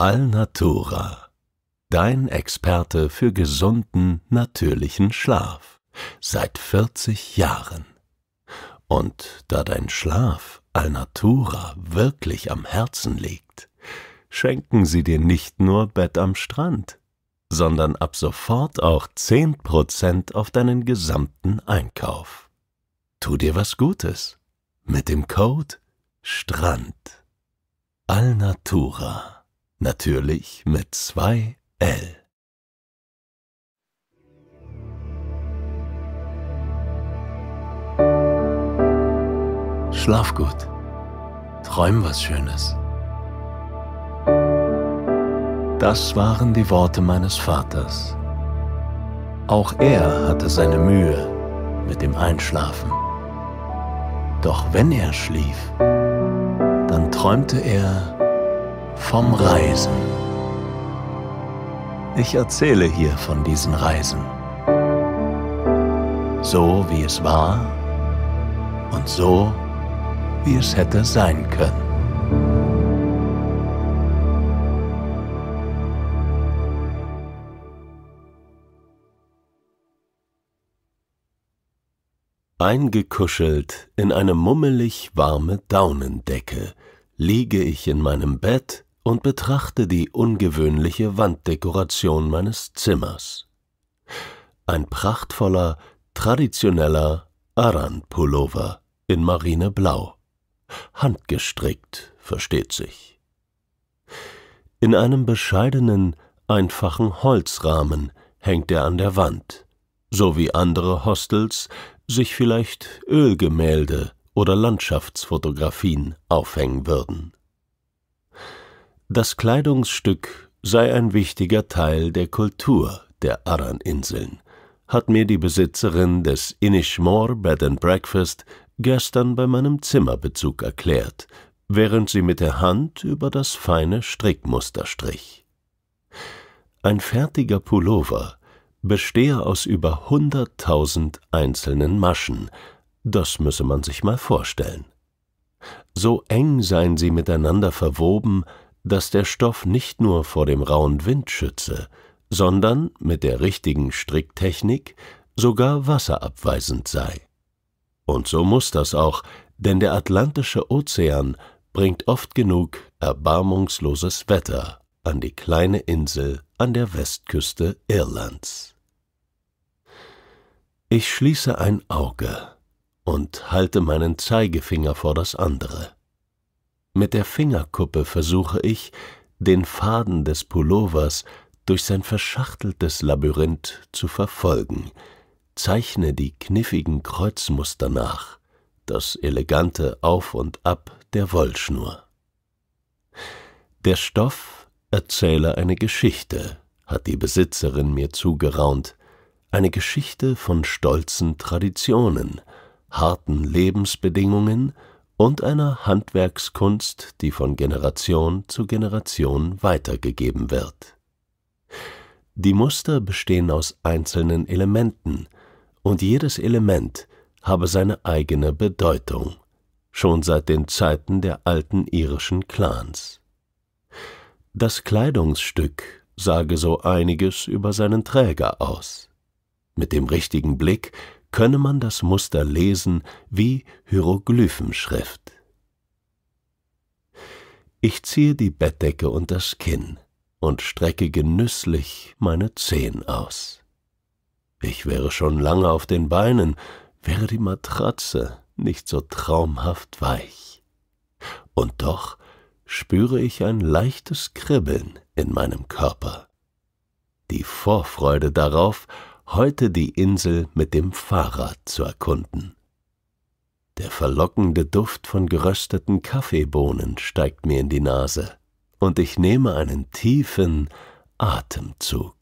Alnatura, dein Experte für gesunden, natürlichen Schlaf, seit 40 Jahren. Und da dein Schlaf Alnatura wirklich am Herzen liegt, schenken sie dir nicht nur Bett am Strand, sondern ab sofort auch 10% auf deinen gesamten Einkauf. Tu dir was Gutes mit dem Code STRAND. Alnatura. Natürlich mit 2 L. Schlaf gut. Träum was Schönes. Das waren die Worte meines Vaters. Auch er hatte seine Mühe mit dem Einschlafen. Doch wenn er schlief, dann träumte er vom Reisen. Ich erzähle hier von diesen Reisen. So wie es war und so wie es hätte sein können. Eingekuschelt in eine mummelig warme Daunendecke liege ich in meinem Bett und betrachte die ungewöhnliche Wanddekoration meines Zimmers. Ein prachtvoller, traditioneller Aran-Pullover in Marineblau. Handgestrickt, versteht sich. In einem bescheidenen, einfachen Holzrahmen hängt er an der Wand, so wie andere Hostels sich vielleicht Ölgemälde oder Landschaftsfotografien aufhängen würden. Das Kleidungsstück sei ein wichtiger Teil der Kultur der Aran-Inseln, hat mir die Besitzerin des Inishmore Bed and Breakfast gestern bei meinem Zimmerbezug erklärt, während sie mit der Hand über das feine Strickmuster strich. Ein fertiger Pullover bestehe aus über hunderttausend einzelnen Maschen, das müsse man sich mal vorstellen. So eng seien sie miteinander verwoben, dass der Stoff nicht nur vor dem rauen Wind schütze, sondern mit der richtigen Stricktechnik sogar wasserabweisend sei. Und so muss das auch, denn der Atlantische Ozean bringt oft genug erbarmungsloses Wetter an die kleine Insel an der Westküste Irlands. Ich schließe ein Auge und halte meinen Zeigefinger vor das andere. Mit der Fingerkuppe versuche ich, den Faden des Pullovers durch sein verschachteltes Labyrinth zu verfolgen, zeichne die kniffigen Kreuzmuster nach, das elegante Auf und Ab der Wollschnur. Der Stoff Erzähle eine Geschichte, hat die Besitzerin mir zugeraunt, eine Geschichte von stolzen Traditionen, harten Lebensbedingungen und einer Handwerkskunst, die von Generation zu Generation weitergegeben wird. Die Muster bestehen aus einzelnen Elementen, und jedes Element habe seine eigene Bedeutung, schon seit den Zeiten der alten irischen Clans. Das Kleidungsstück sage so einiges über seinen Träger aus. Mit dem richtigen Blick könne man das Muster lesen wie Hieroglyphenschrift. Ich ziehe die Bettdecke unters Kinn und strecke genüsslich meine Zehen aus. Ich wäre schon lange auf den Beinen, wäre die Matratze nicht so traumhaft weich. Und doch spüre ich ein leichtes Kribbeln in meinem Körper. Die Vorfreude darauf, heute die Insel mit dem Fahrrad zu erkunden. Der verlockende Duft von gerösteten Kaffeebohnen steigt mir in die Nase, und ich nehme einen tiefen Atemzug.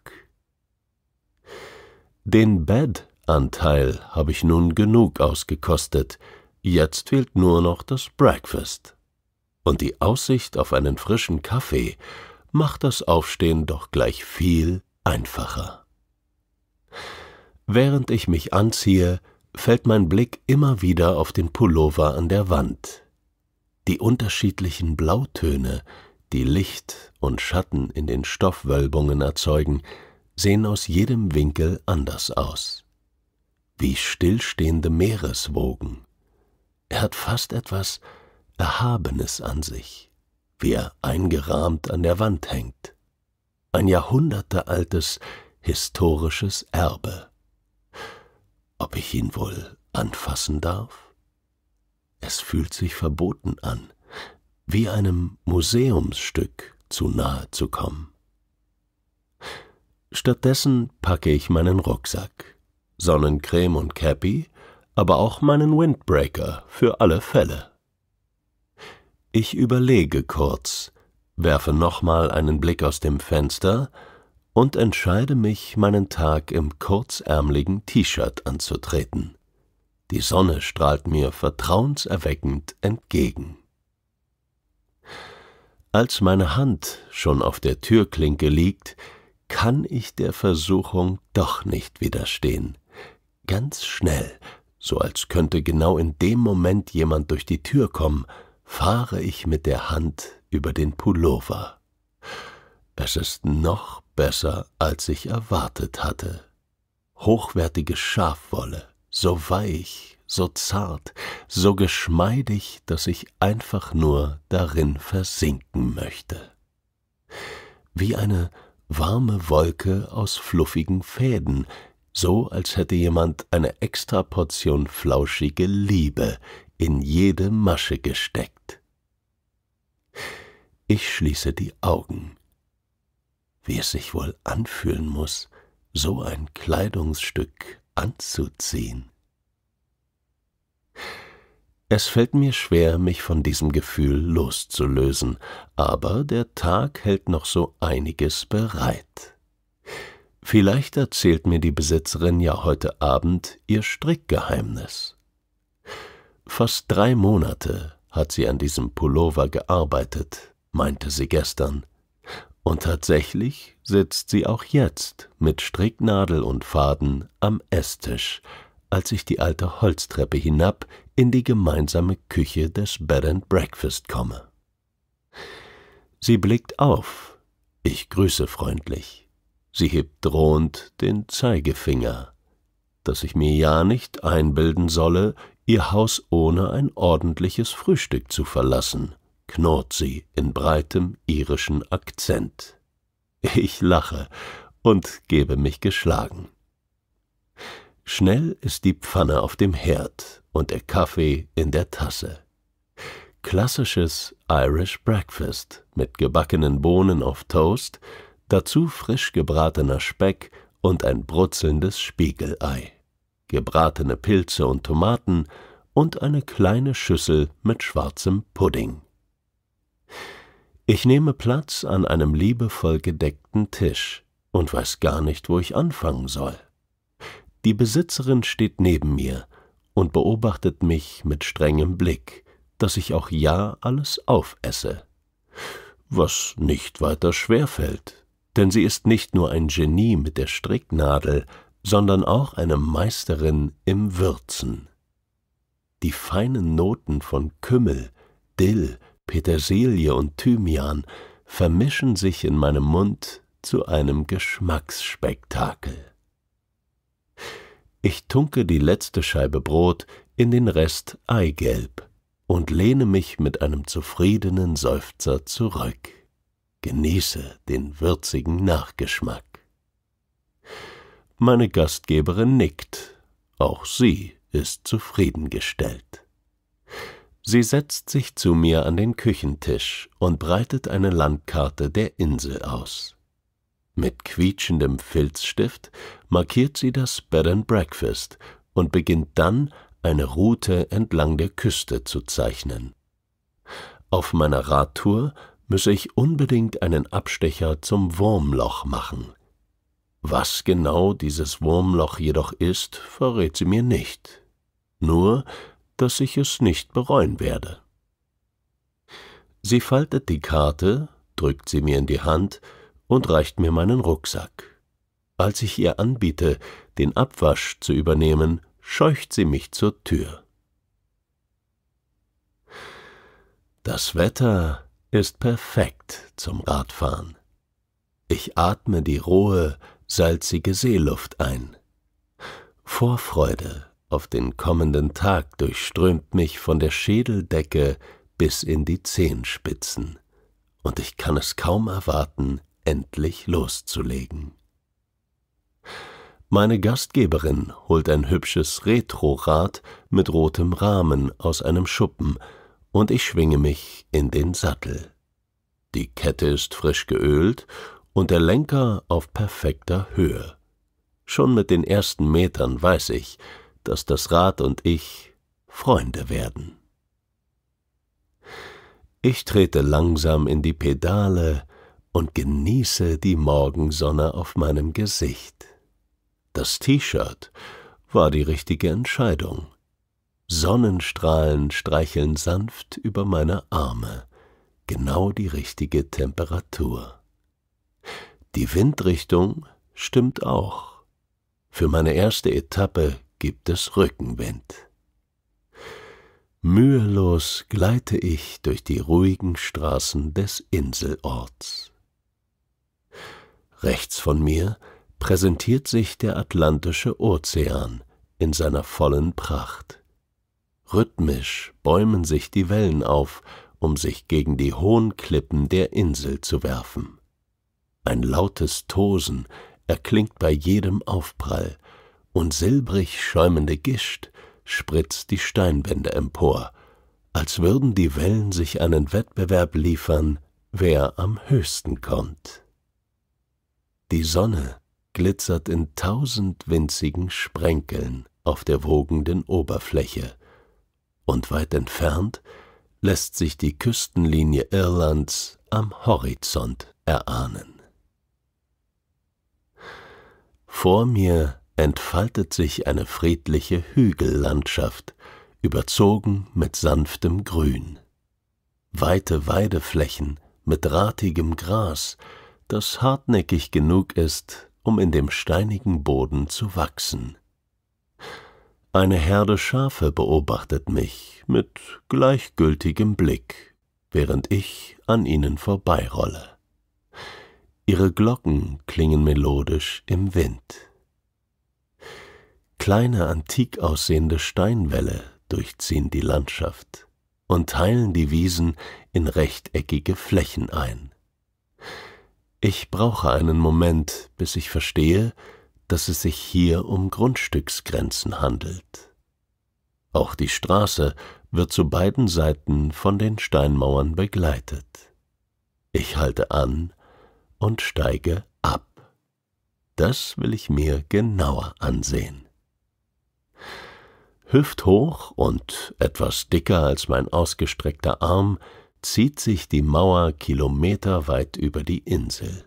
Den Bed-Anteil habe ich nun genug ausgekostet, jetzt fehlt nur noch das Breakfast und die Aussicht auf einen frischen Kaffee macht das Aufstehen doch gleich viel einfacher. Während ich mich anziehe, fällt mein Blick immer wieder auf den Pullover an der Wand. Die unterschiedlichen Blautöne, die Licht und Schatten in den Stoffwölbungen erzeugen, sehen aus jedem Winkel anders aus. Wie stillstehende Meereswogen. Er hat fast etwas Erhabenes an sich, wie er eingerahmt an der Wand hängt. Ein jahrhundertealtes historisches Erbe. Ob ich ihn wohl anfassen darf? Es fühlt sich verboten an, wie einem Museumsstück zu nahe zu kommen. Stattdessen packe ich meinen Rucksack, Sonnencreme und Cappy, aber auch meinen Windbreaker für alle Fälle. Ich überlege kurz, werfe nochmal einen Blick aus dem Fenster und entscheide mich, meinen Tag im kurzärmeligen T-Shirt anzutreten. Die Sonne strahlt mir vertrauenserweckend entgegen. Als meine Hand schon auf der Türklinke liegt, kann ich der Versuchung doch nicht widerstehen. Ganz schnell, so als könnte genau in dem Moment jemand durch die Tür kommen, fahre ich mit der Hand über den Pullover. Es ist noch besser, als ich erwartet hatte. Hochwertige Schafwolle, so weich, so zart, so geschmeidig, dass ich einfach nur darin versinken möchte. Wie eine warme Wolke aus fluffigen Fäden, so als hätte jemand eine Extraportion flauschige Liebe in jede Masche gesteckt. Ich schließe die Augen. Wie es sich wohl anfühlen muss, so ein Kleidungsstück anzuziehen. Es fällt mir schwer, mich von diesem Gefühl loszulösen, aber der Tag hält noch so einiges bereit. Vielleicht erzählt mir die Besitzerin ja heute Abend ihr Strickgeheimnis. Fast drei Monate hat sie an diesem Pullover gearbeitet, meinte sie gestern, und tatsächlich sitzt sie auch jetzt mit Stricknadel und Faden am Esstisch, als ich die alte Holztreppe hinab in die gemeinsame Küche des Bed and Breakfast komme. Sie blickt auf, ich grüße freundlich. Sie hebt drohend den Zeigefinger, dass ich mir ja nicht einbilden solle, ihr Haus ohne ein ordentliches Frühstück zu verlassen, knurrt sie in breitem irischen Akzent. Ich lache und gebe mich geschlagen. Schnell ist die Pfanne auf dem Herd und der Kaffee in der Tasse. Klassisches Irish Breakfast mit gebackenen Bohnen auf Toast, dazu frisch gebratener Speck und ein brutzelndes Spiegelei, gebratene Pilze und Tomaten und eine kleine Schüssel mit schwarzem Pudding. Ich nehme Platz an einem liebevoll gedeckten Tisch und weiß gar nicht, wo ich anfangen soll. Die Besitzerin steht neben mir und beobachtet mich mit strengem Blick, dass ich auch ja alles aufesse. Was nicht weiter schwer fällt, denn sie ist nicht nur ein Genie mit der Stricknadel, sondern auch eine Meisterin im Würzen. Die feinen Noten von Kümmel, Dill, Petersilie und Thymian vermischen sich in meinem Mund zu einem Geschmacksspektakel. Ich tunke die letzte Scheibe Brot in den Rest Eigelb und lehne mich mit einem zufriedenen Seufzer zurück, genieße den würzigen Nachgeschmack. Meine Gastgeberin nickt, auch sie ist zufriedengestellt. Sie setzt sich zu mir an den Küchentisch und breitet eine Landkarte der Insel aus. Mit quietschendem Filzstift markiert sie das Bed and Breakfast und beginnt dann eine Route entlang der Küste zu zeichnen. Auf meiner Radtour müsse ich unbedingt einen Abstecher zum Wurmloch machen. Was genau dieses Wurmloch jedoch ist, verrät sie mir nicht. Nur, dass ich es nicht bereuen werde. Sie faltet die Karte, drückt sie mir in die Hand und reicht mir meinen Rucksack. Als ich ihr anbiete, den Abwasch zu übernehmen, scheucht sie mich zur Tür. Das Wetter ist perfekt zum Radfahren. Ich atme die rohe, salzige Seeluft ein. Vorfreude auf den kommenden Tag durchströmt mich von der Schädeldecke bis in die Zehenspitzen, und ich kann es kaum erwarten, endlich loszulegen. Meine Gastgeberin holt ein hübsches Retrorad mit rotem Rahmen aus einem Schuppen, und ich schwinge mich in den Sattel. Die Kette ist frisch geölt und der Lenker auf perfekter Höhe. Schon mit den ersten Metern weiß ich, dass das Rad und ich Freunde werden. Ich trete langsam in die Pedale und genieße die Morgensonne auf meinem Gesicht. Das T-Shirt war die richtige Entscheidung. Sonnenstrahlen streicheln sanft über meine Arme, genau die richtige Temperatur. Die Windrichtung stimmt auch. Für meine erste Etappe gibt es Rückenwind. Mühelos gleite ich durch die ruhigen Straßen des Inselorts. Rechts von mir präsentiert sich der Atlantische Ozean in seiner vollen Pracht. Rhythmisch bäumen sich die Wellen auf, um sich gegen die hohen Klippen der Insel zu werfen. Ein lautes Tosen erklingt bei jedem Aufprall, und silbrig schäumende Gischt spritzt die Steinwände empor, als würden die Wellen sich einen Wettbewerb liefern, wer am höchsten kommt. Die Sonne glitzert in tausend winzigen Sprenkeln auf der wogenden Oberfläche, und weit entfernt lässt sich die Küstenlinie Irlands am Horizont erahnen. Vor mir entfaltet sich eine friedliche Hügellandschaft, überzogen mit sanftem Grün. Weite Weideflächen mit ratigem Gras, das hartnäckig genug ist, um in dem steinigen Boden zu wachsen. Eine Herde Schafe beobachtet mich mit gleichgültigem Blick, während ich an ihnen vorbeirolle. Ihre Glocken klingen melodisch im Wind. Kleine antik aussehende Steinwälle durchziehen die Landschaft und teilen die Wiesen in rechteckige Flächen ein. Ich brauche einen Moment, bis ich verstehe, dass es sich hier um Grundstücksgrenzen handelt. Auch die Straße wird zu beiden Seiten von den Steinmauern begleitet. Ich halte an und steige ab. Das will ich mir genauer ansehen. Hüfthoch und etwas dicker als mein ausgestreckter Arm zieht sich die Mauer kilometerweit über die Insel.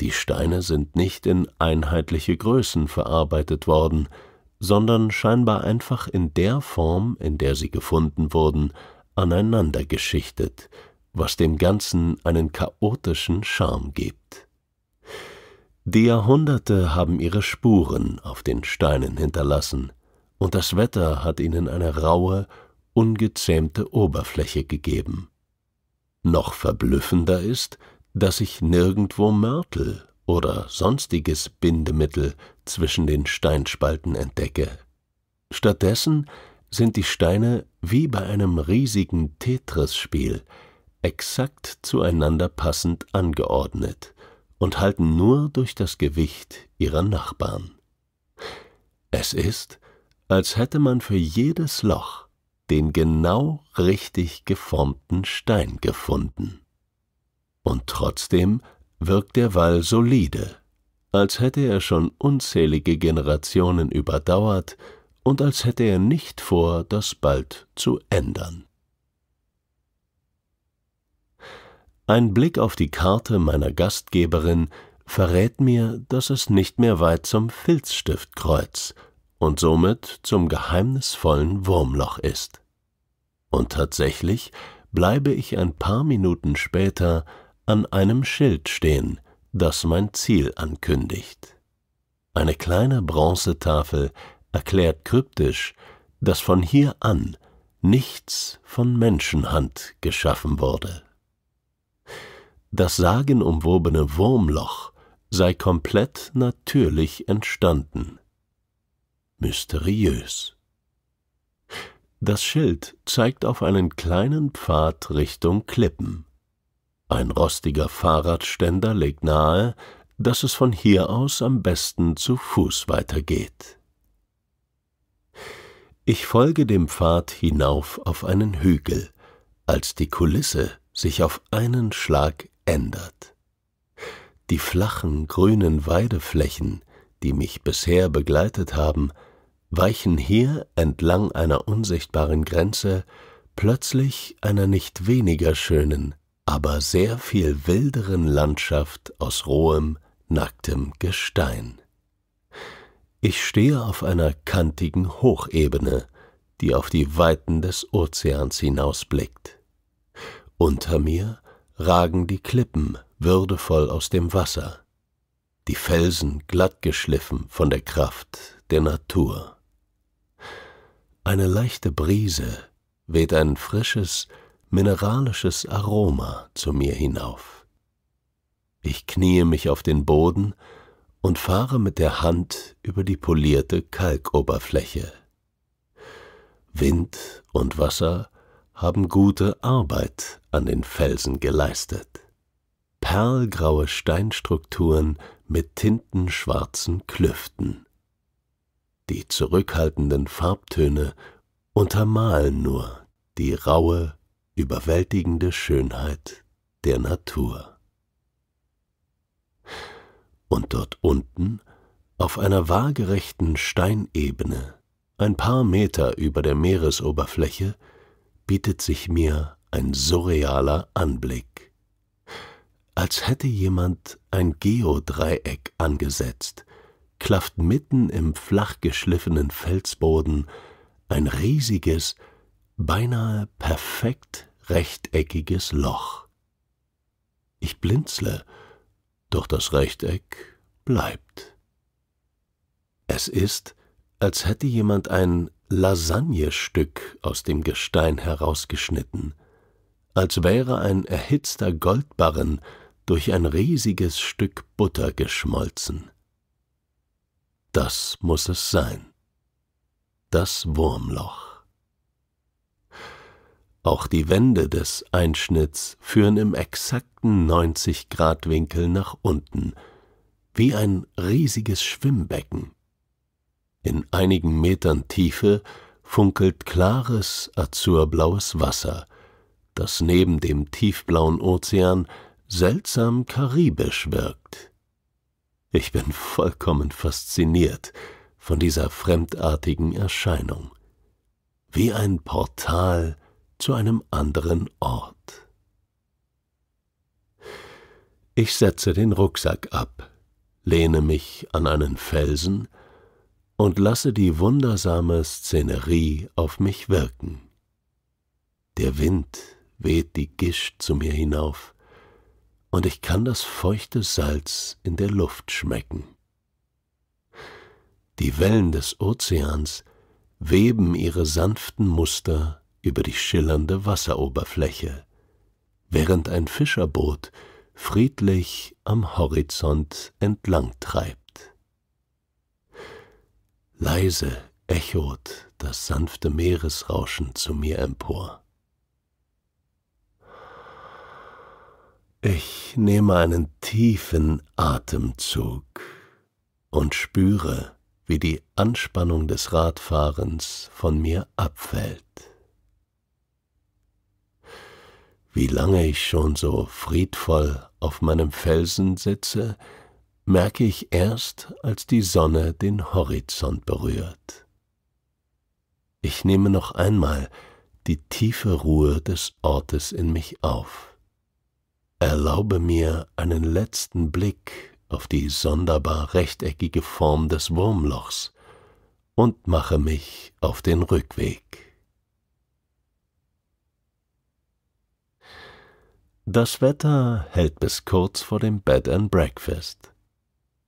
Die Steine sind nicht in einheitliche Größen verarbeitet worden, sondern scheinbar einfach in der Form, in der sie gefunden wurden, aneinander geschichtet, was dem Ganzen einen chaotischen Charme gibt. Die Jahrhunderte haben ihre Spuren auf den Steinen hinterlassen, und das Wetter hat ihnen eine raue, ungezähmte Oberfläche gegeben. Noch verblüffender ist, dass ich nirgendwo Mörtel oder sonstiges Bindemittel zwischen den Steinspalten entdecke. Stattdessen sind die Steine wie bei einem riesigen Tetris-Spiel exakt zueinander passend angeordnet und halten nur durch das Gewicht ihrer Nachbarn. Es ist, als hätte man für jedes Loch den genau richtig geformten Stein gefunden. Und trotzdem wirkt der Wall solide, als hätte er schon unzählige Generationen überdauert und als hätte er nicht vor, das bald zu ändern. Ein Blick auf die Karte meiner Gastgeberin verrät mir, dass es nicht mehr weit zum Filzstiftkreuz und somit zum geheimnisvollen Wurmloch ist. Und tatsächlich bleibe ich ein paar Minuten später an einem Schild stehen, das mein Ziel ankündigt. Eine kleine Bronzetafel erklärt kryptisch, dass von hier an nichts von Menschenhand geschaffen wurde. das sagenumwobene Wurmloch sei komplett natürlich entstanden. Mysteriös. Das Schild zeigt auf einen kleinen Pfad Richtung Klippen. Ein rostiger Fahrradständer legt nahe, dass es von hier aus am besten zu Fuß weitergeht. Ich folge dem Pfad hinauf auf einen Hügel, als die Kulisse sich auf einen Schlag ändert. Die flachen grünen Weideflächen, die mich bisher begleitet haben, weichen hier entlang einer unsichtbaren Grenze plötzlich einer nicht weniger schönen, aber sehr viel wilderen Landschaft aus rohem, nacktem Gestein. Ich stehe auf einer kantigen Hochebene, die auf die Weiten des Ozeans hinausblickt. Unter mir ragen die Klippen würdevoll aus dem Wasser, die Felsen glatt geschliffen von der Kraft der Natur. Eine leichte Brise weht ein frisches, mineralisches Aroma zu mir hinauf. Ich kniee mich auf den Boden und fahre mit der Hand über die polierte Kalkoberfläche. Wind und Wasser haben gute Arbeit an den Felsen geleistet. Perlgraue Steinstrukturen mit tintenschwarzen Klüften. Die zurückhaltenden Farbtöne untermalen nur die raue, überwältigende Schönheit der Natur. Und dort unten, auf einer waagerechten Steinebene, ein paar Meter über der Meeresoberfläche, bietet sich mir ein surrealer Anblick. Als hätte jemand ein Geodreieck angesetzt klafft mitten im flach geschliffenen Felsboden ein riesiges, beinahe perfekt rechteckiges Loch. Ich blinzle, doch das Rechteck bleibt. Es ist, als hätte jemand ein Lasagnestück aus dem Gestein herausgeschnitten, als wäre ein erhitzter Goldbarren durch ein riesiges Stück Butter geschmolzen. Das muss es sein. Das Wurmloch. Auch die Wände des Einschnitts führen im exakten 90 Grad Winkel nach unten, wie ein riesiges Schwimmbecken. In einigen Metern Tiefe funkelt klares azurblaues Wasser, das neben dem tiefblauen Ozean seltsam karibisch wirkt. Ich bin vollkommen fasziniert von dieser fremdartigen Erscheinung, wie ein Portal zu einem anderen Ort. Ich setze den Rucksack ab, lehne mich an einen Felsen und lasse die wundersame Szenerie auf mich wirken. Der Wind weht die Gischt zu mir hinauf, und ich kann das feuchte Salz in der Luft schmecken. Die Wellen des Ozeans weben ihre sanften Muster über die schillernde Wasseroberfläche, während ein Fischerboot friedlich am Horizont entlang treibt. Leise echot das sanfte Meeresrauschen zu mir empor. Ich nehme einen tiefen Atemzug und spüre, wie die Anspannung des Radfahrens von mir abfällt. Wie lange ich schon so friedvoll auf meinem Felsen sitze, merke ich erst, als die Sonne den Horizont berührt. Ich nehme noch einmal die tiefe Ruhe des Ortes in mich auf. Erlaube mir einen letzten Blick auf die sonderbar rechteckige Form des Wurmlochs und mache mich auf den Rückweg. Das Wetter hält bis kurz vor dem Bed and Breakfast.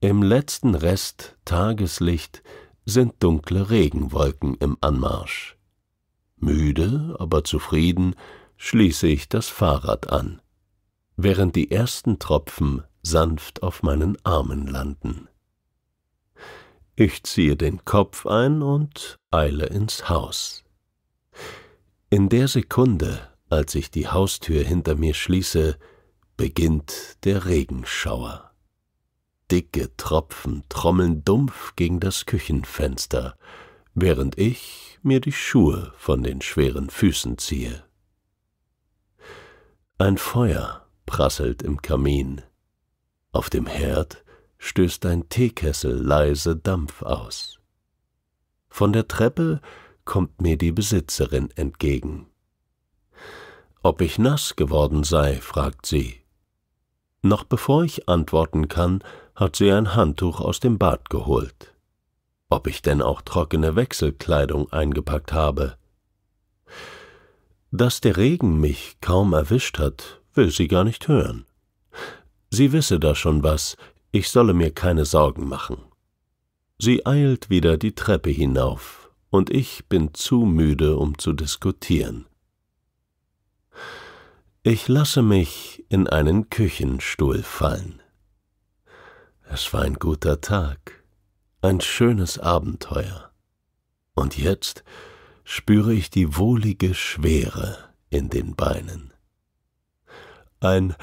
Im letzten Rest Tageslicht sind dunkle Regenwolken im Anmarsch. Müde, aber zufrieden schließe ich das Fahrrad an. Während die ersten Tropfen sanft auf meinen Armen landen. Ich ziehe den Kopf ein und eile ins Haus. In der Sekunde, als ich die Haustür hinter mir schließe, beginnt der Regenschauer. Dicke Tropfen trommeln dumpf gegen das Küchenfenster, während ich mir die Schuhe von den schweren Füßen ziehe. Ein Feuer prasselt im Kamin. Auf dem Herd stößt ein Teekessel leise Dampf aus. Von der Treppe kommt mir die Besitzerin entgegen. Ob ich nass geworden sei, fragt sie. Noch bevor ich antworten kann, hat sie ein Handtuch aus dem Bad geholt. Ob ich denn auch trockene Wechselkleidung eingepackt habe. Dass der Regen mich kaum erwischt hat, will sie gar nicht hören. Sie wisse da schon was, ich solle mir keine Sorgen machen. Sie eilt wieder die Treppe hinauf, und ich bin zu müde, um zu diskutieren. Ich lasse mich in einen Küchenstuhl fallen. Es war ein guter Tag, ein schönes Abenteuer. Und jetzt spüre ich die wohlige Schwere in den Beinen. Ein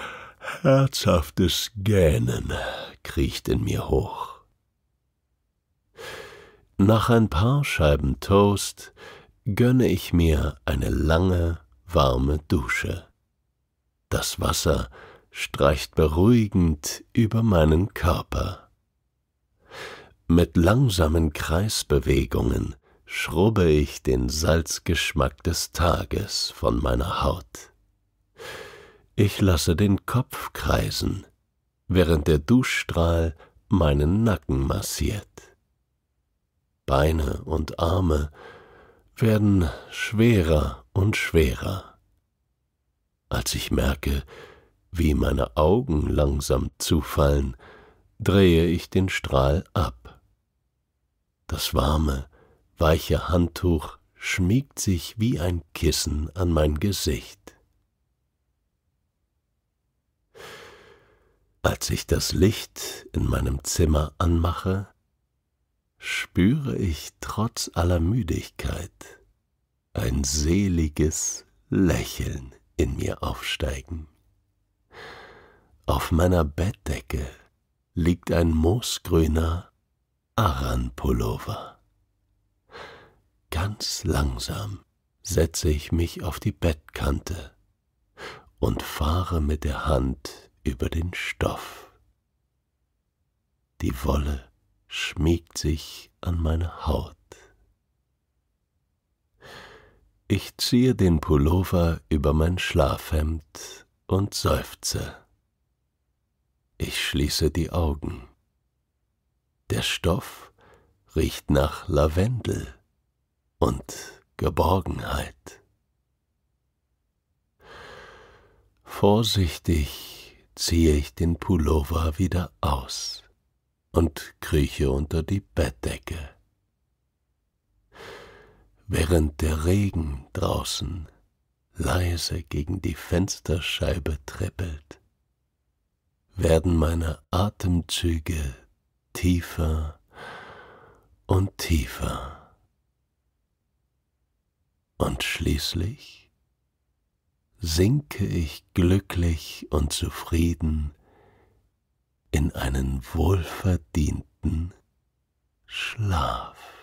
herzhaftes Gähnen kriecht in mir hoch. Nach ein paar Scheiben Toast gönne ich mir eine lange, warme Dusche. Das Wasser streicht beruhigend über meinen Körper. Mit langsamen Kreisbewegungen schrubbe ich den Salzgeschmack des Tages von meiner Haut. Ich lasse den Kopf kreisen, während der Duschstrahl meinen Nacken massiert. Beine und Arme werden schwerer und schwerer als ich merke, wie meine Augen langsam zufallen, drehe ich den Strahl ab. Das warme, weiche Handtuch schmiegt sich wie ein Kissen an mein Gesicht. Als ich das Licht in meinem Zimmer anmache, spüre ich trotz aller Müdigkeit ein seliges Lächeln in mir aufsteigen. Auf meiner Bettdecke liegt ein moosgrüner Aran-Pullover. Ganz langsam setze ich mich auf die Bettkante und fahre mit der Hand über den Stoff. Die Wolle schmiegt sich an meine Haut. Ich ziehe den Pullover über mein Schlafhemd und seufze. Ich schließe die Augen. Der Stoff riecht nach Lavendel und Geborgenheit. Vorsichtig ziehe ich den Pullover wieder aus und krieche unter die Bettdecke während der Regen draußen leise gegen die Fensterscheibe trippelt, werden meine Atemzüge tiefer und tiefer. Und schließlich sinke ich glücklich und zufrieden in einen wohlverdienten Schlaf.